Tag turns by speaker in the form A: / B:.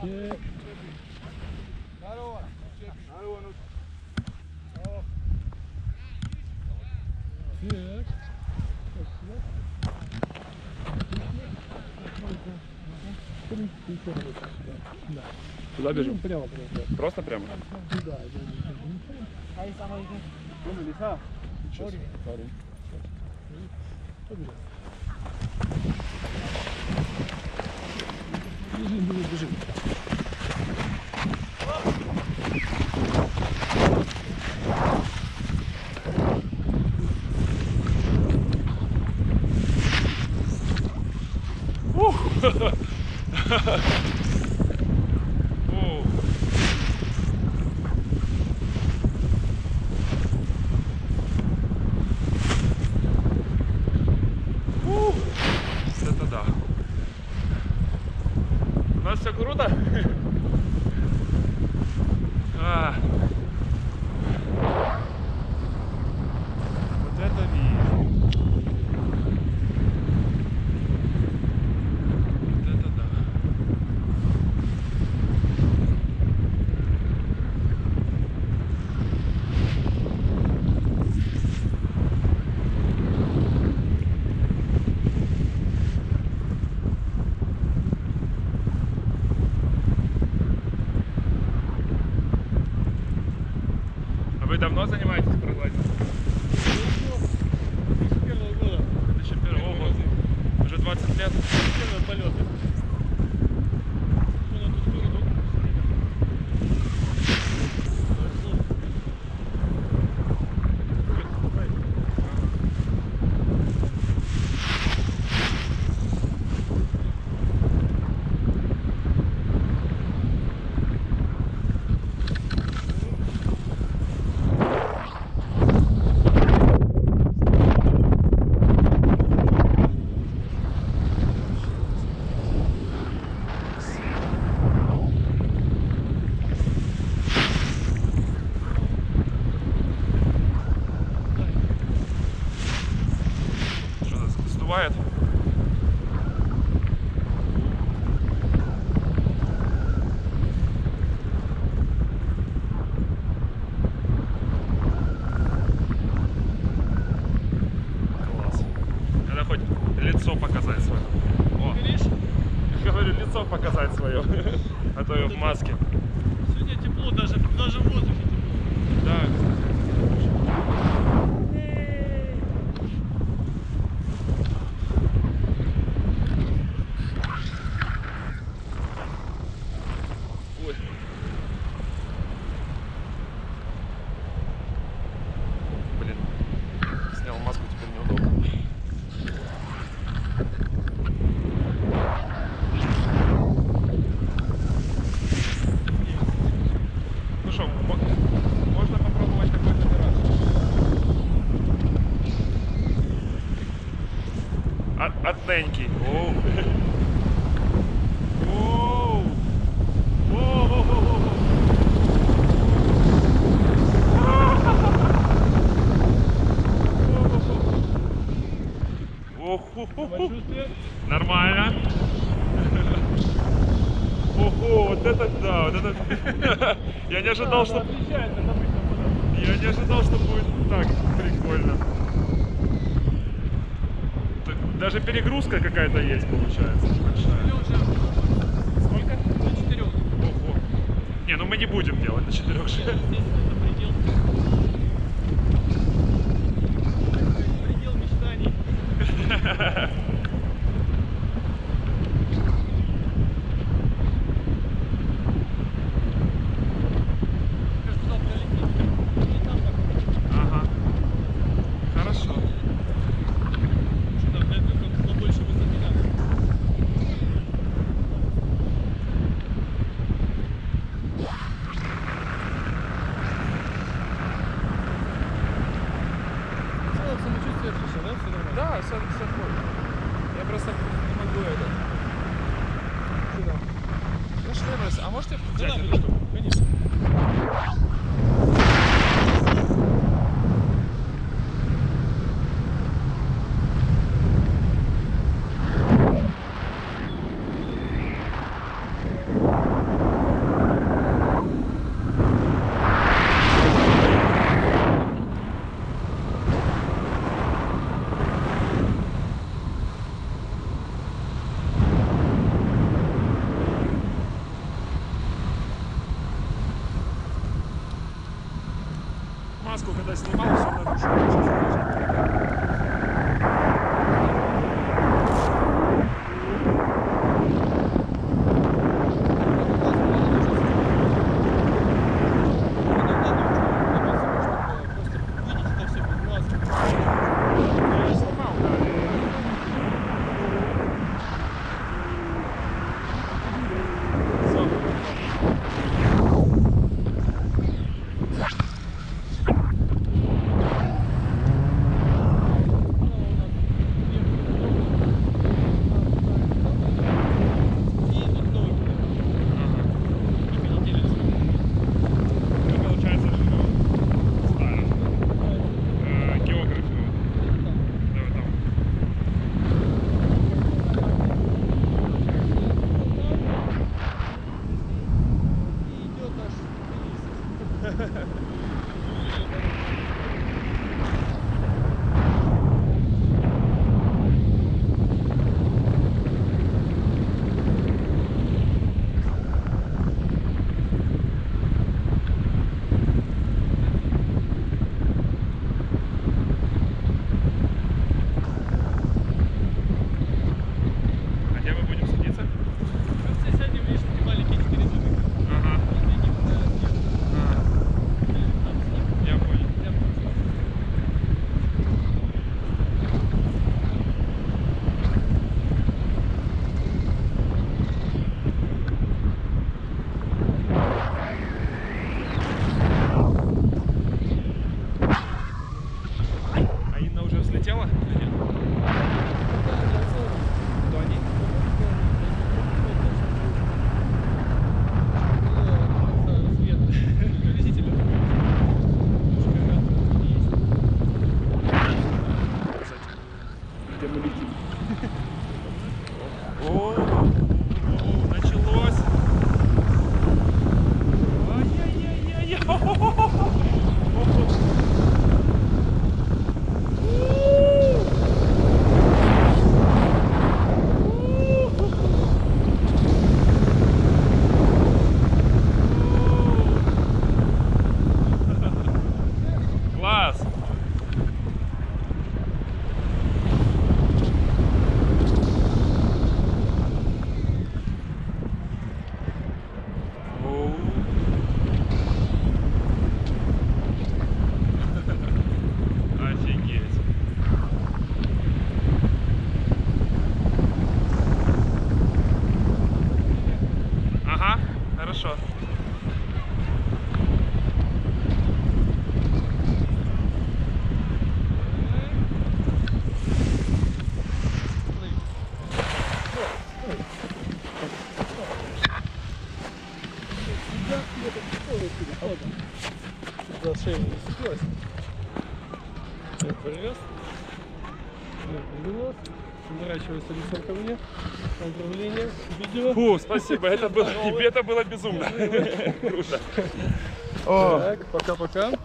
A: Так. Так. Да.
B: Куда бежим?
A: Прямо, прямо.
B: Просто прямо?
A: Да,
B: Сейчас. Парень.
A: Бежим, бежим, бежим.
B: Все круто? А то я в маске.
A: Сегодня тепло, даже, даже в воздухе тепло.
B: Да. Можно попробовать какой-то раз. От, от Неньки. Оу. Оу. Нормально. Вот это да, вот это. Я не ожидал, что я не ожидал, что будет так прикольно. Даже перегрузка какая-то есть, получается, большая. Сколько?
A: до четырех.
B: Ого. Не, ну мы не будем делать на четырех же. А можете маску когда снимал, все нарушил. Oh. Да,
A: шея не зацепилась. Так, привез. Привез. Поворачивайся лицом ко мне. Направление. Видео.
B: Фу, спасибо, это было, это было безумно. Круто.
A: Так, пока-пока.